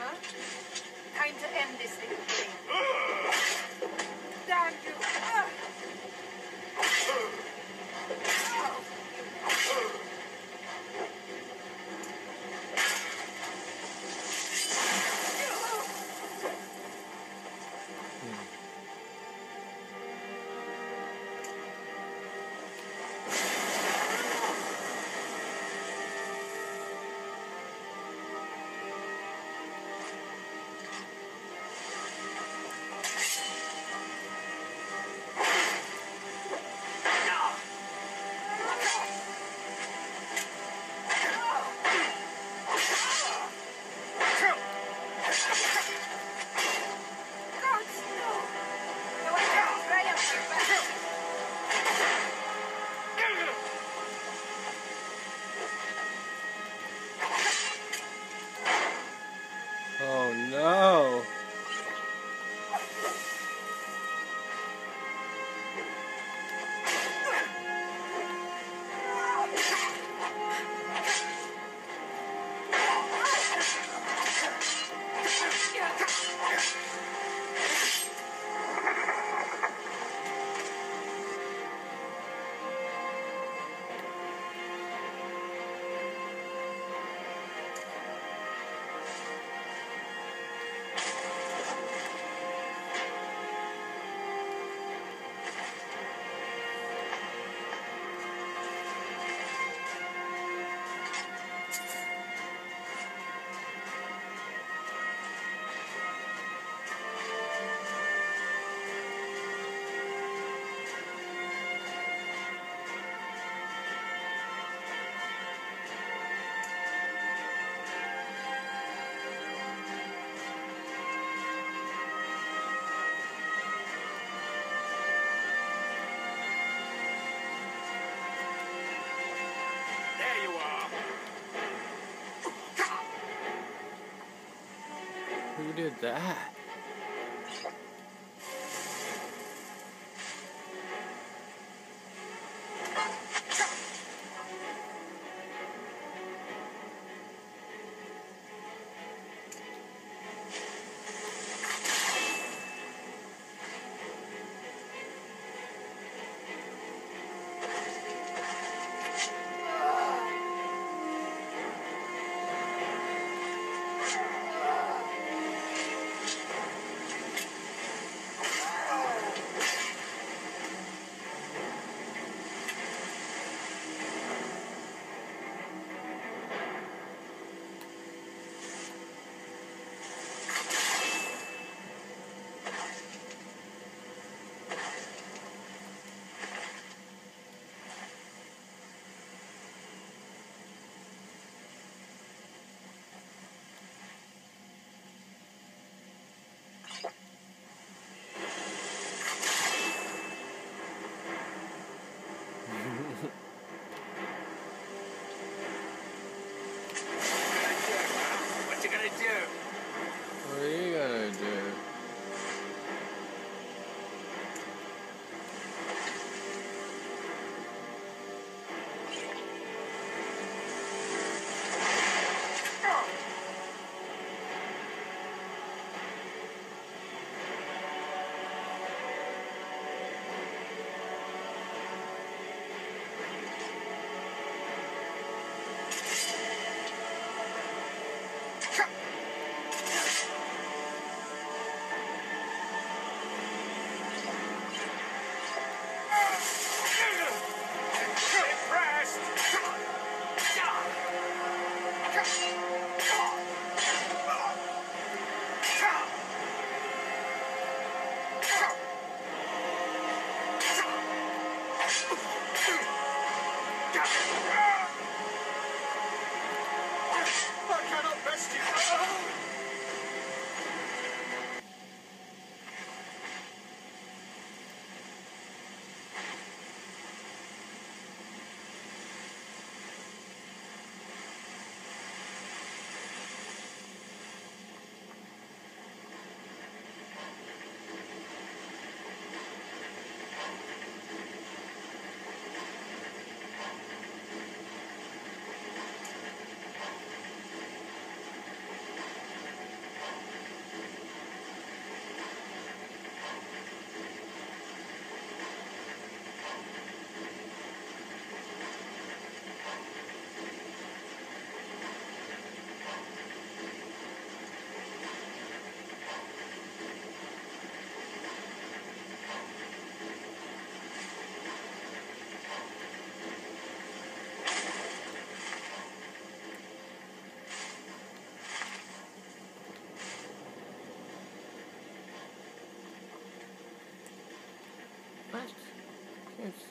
Time to end this little did that?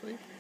Can't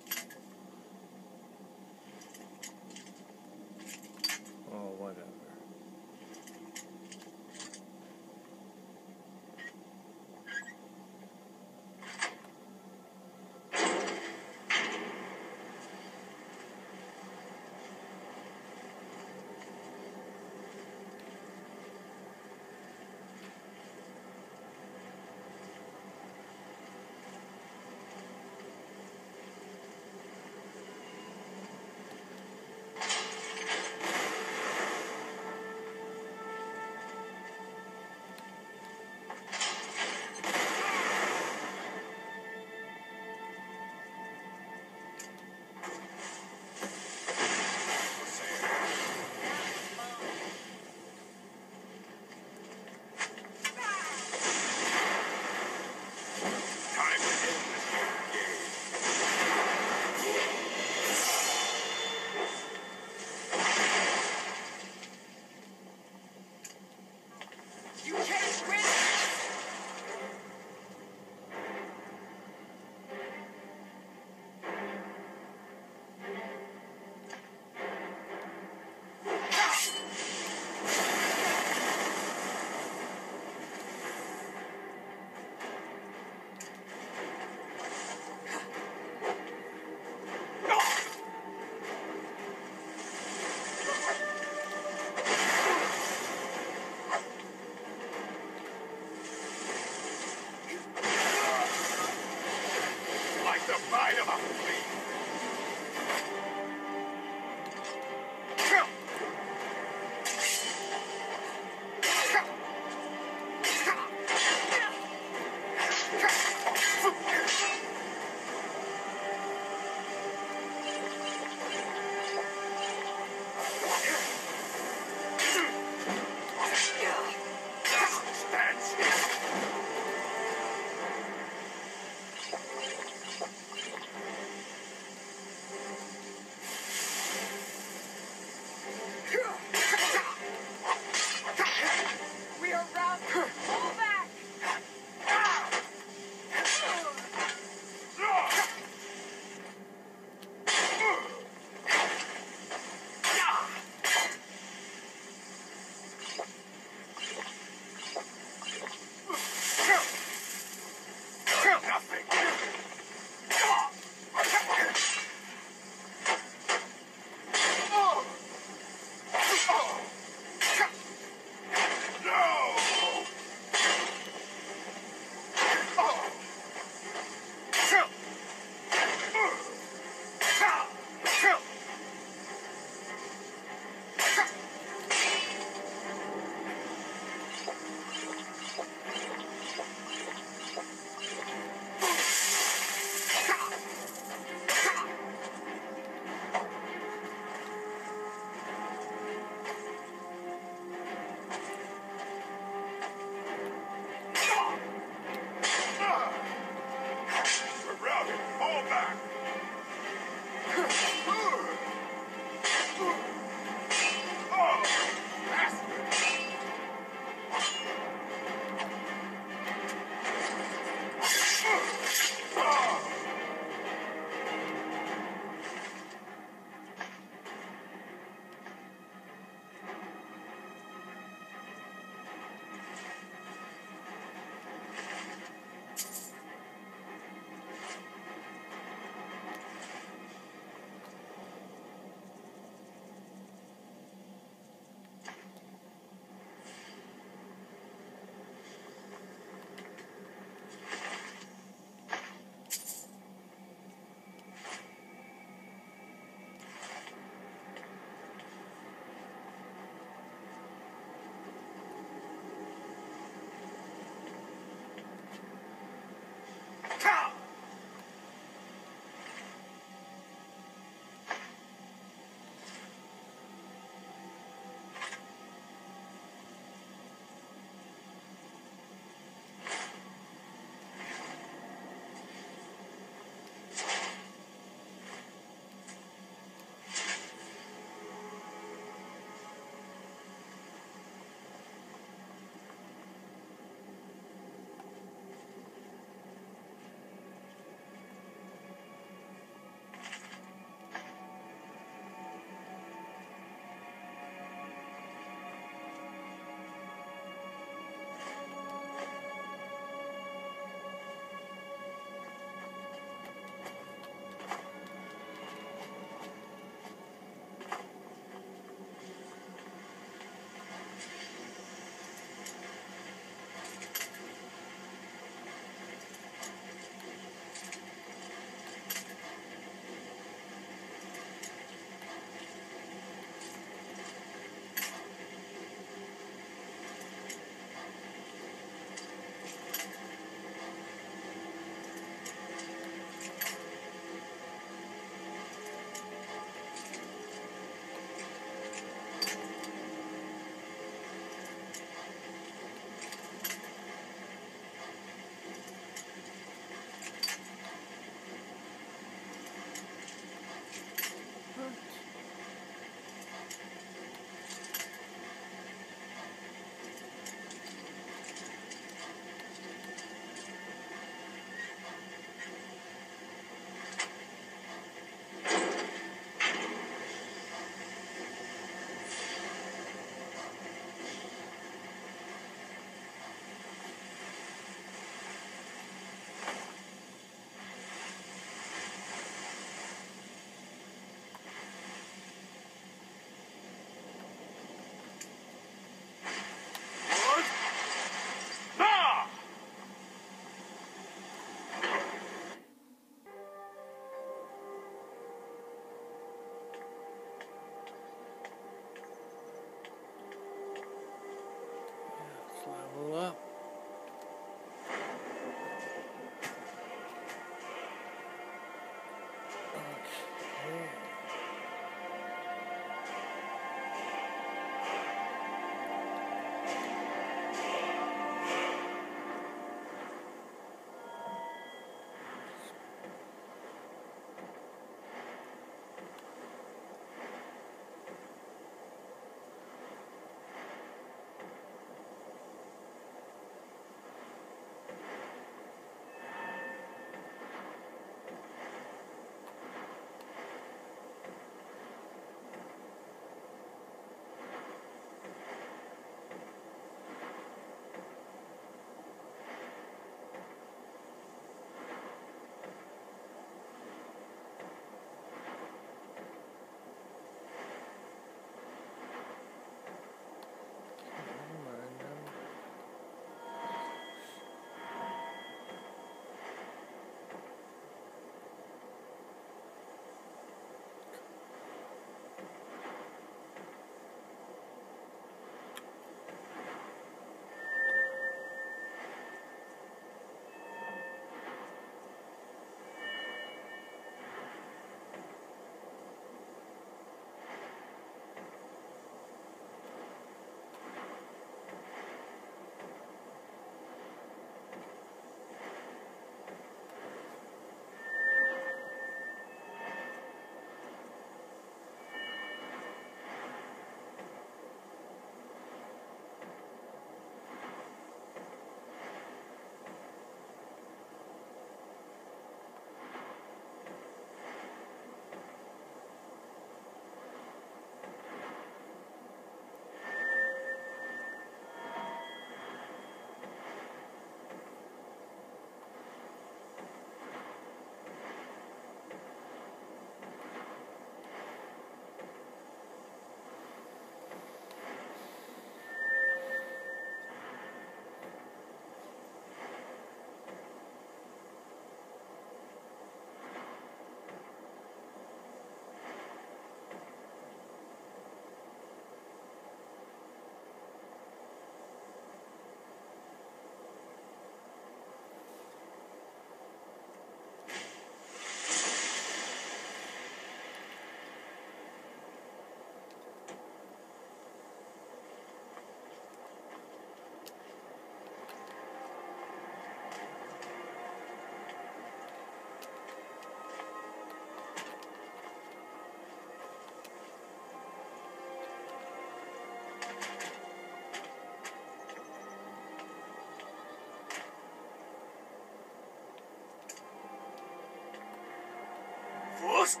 Alright,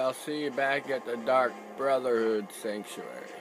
I'll see you back at the Dark Brotherhood Sanctuary.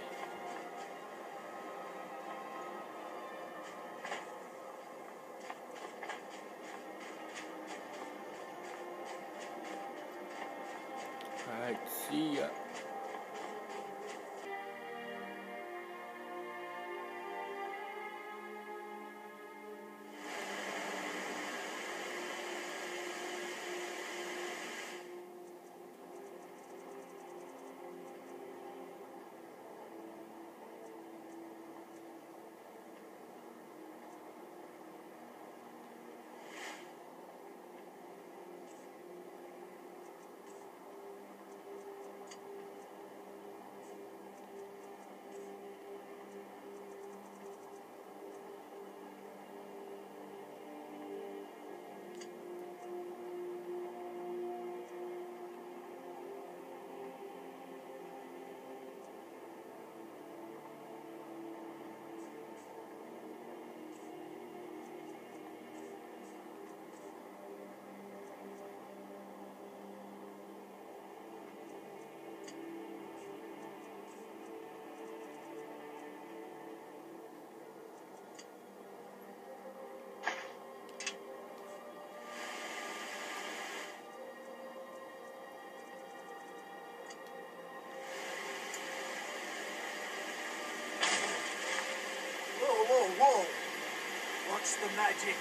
Whoa, whoa, whoa! What's the magic?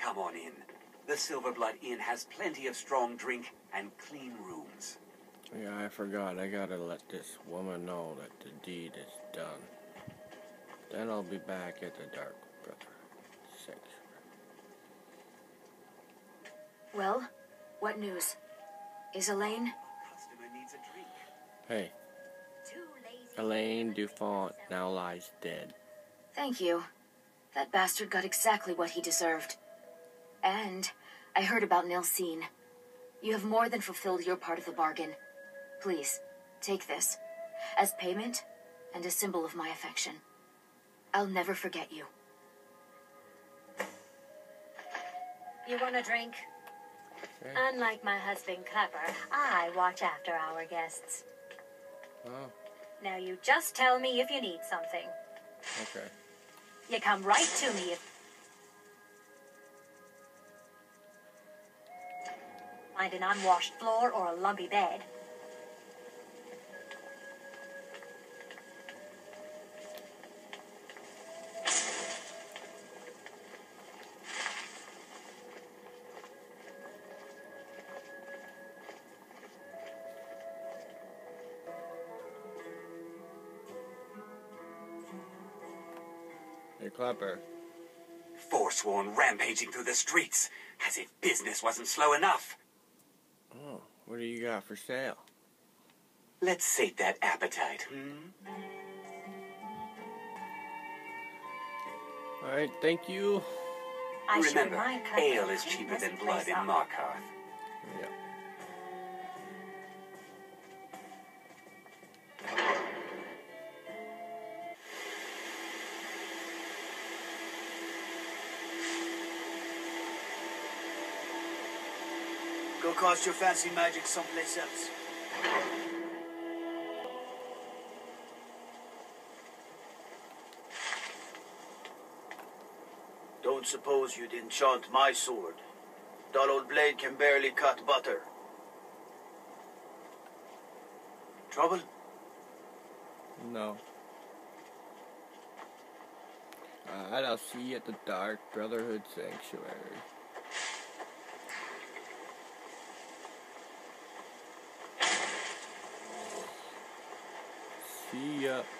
Come on in. The Silverblood Inn has plenty of strong drink and clean rooms. Yeah, I forgot. I gotta let this woman know that the deed is done. Then I'll be back at the Dark Brotherhood Sanctuary. Well, what news? Is Alain? Customer needs a drink. Hey, Too lazy. Alain Dufont now lies dead. Thank you. That bastard got exactly what he deserved. And I heard about Nilsine. You have more than fulfilled your part of the bargain. Please, take this as payment and a symbol of my affection. I'll never forget you. You want a drink? Okay. Unlike my husband Kleppr, I watch after our guests. Oh, Now you just tell me if you need something. okay. You come right to me if. Find an unwashed floor or a lumpy bed. Hey, Kleppr. Forsworn rampaging through the streets, as if business wasn't slow enough. Oh, what do you got for sale? Let's sate that appetite, hmm? Alright, thank you. I Remember, ale is cheaper than blood in up. Markarth. Go cast your fancy magic someplace else. Don't suppose you'd enchant my sword. Dull old blade can barely cut butter. Trouble? No. Uh, Alright, I'll see you at the Dark Brotherhood Sanctuary. See ya. Uh,